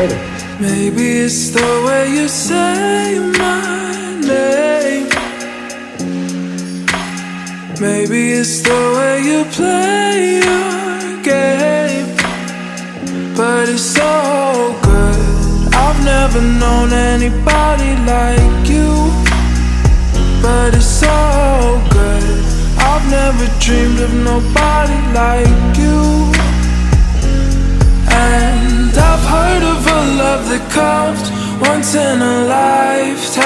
Maybe it's the way you say my name. Maybe it's the way you play your game. But it's so good. I've never known anybody like you. But it's so good. I've never dreamed of nobody like you. Once in a lifetime.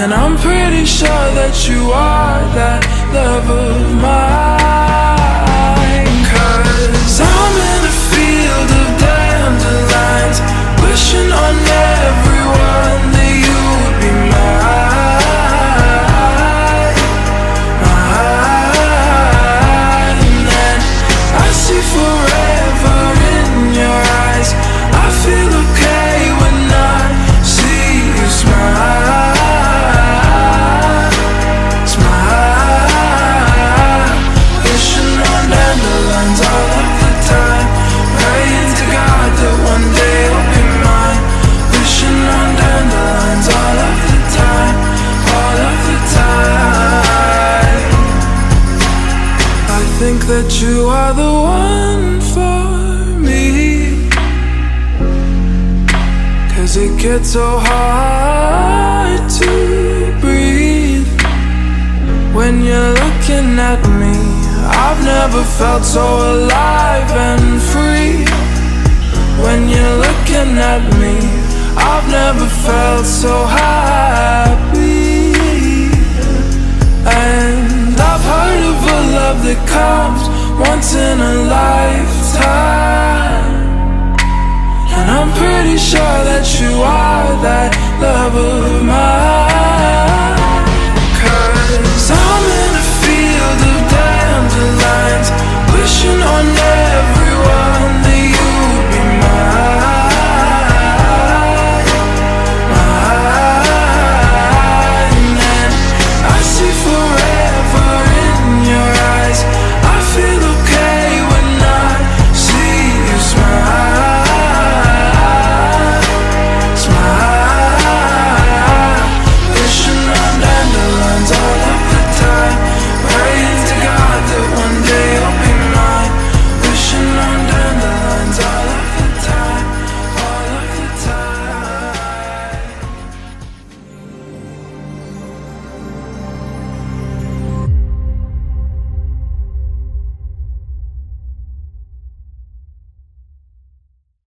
And I'm pretty sure that you are that love of mine. Think that you are the one for me. Cause it gets so hard to breathe when you're looking at me. I've never felt so alive and free. When you're looking at me, I've never felt so happy. pretty sure that you are that